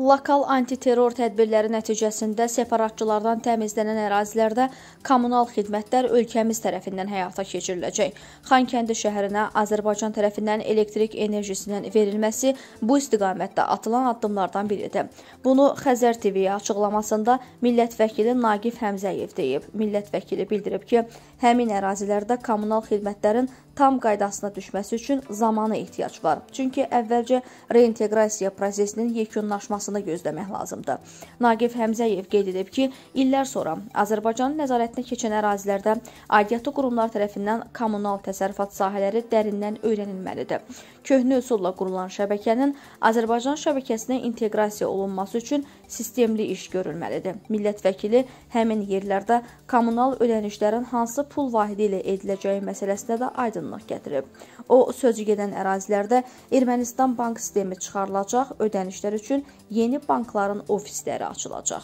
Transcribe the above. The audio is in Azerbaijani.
Lokal antiterror tədbirləri nəticəsində separatçılardan təmizlənən ərazilərdə kommunal xidmətlər ölkəmiz tərəfindən həyata keçiriləcək. Xankəndi şəhərinə Azərbaycan tərəfindən elektrik enerjisinin verilməsi bu istiqamətdə atılan addımlardan biridir. Bunu Xəzər TV-yə açıqlamasında millət vəkili Naqif Həmzəyev deyib. Millət vəkili bildirib ki, həmin ərazilərdə kommunal xidmətlərin tam qaydasına düşməsi üçün zamana ehtiyac var. Çünki əvvəlcə reinteqrasiya prosesinin yekunlaşmasını gözləmək lazımdır. Naqif Həmzəyev qeyd edib ki, illər sonra Azərbaycanın nəzarətinə keçən ərazilərdə aidiyyatı qurumlar tərəfindən kommunal təsərrüfat sahələri dərindən öyrənilməlidir. Köhnə üsulla qurulan şəbəkənin Azərbaycan şəbəkəsinə inteqrasiya olunması üçün sistemli iş görülməlidir. Millət vəkili həmin yerlərdə kommunal ödənişlərin hansı pul vahidi ilə ediləcəyi məsələsində də aydınlıq gətirib. O, sözü gedən ərazilərdə Ermənistan bank sistemi çıxarılacaq, ödənişlər üçün yeni bankların ofisləri açılacaq.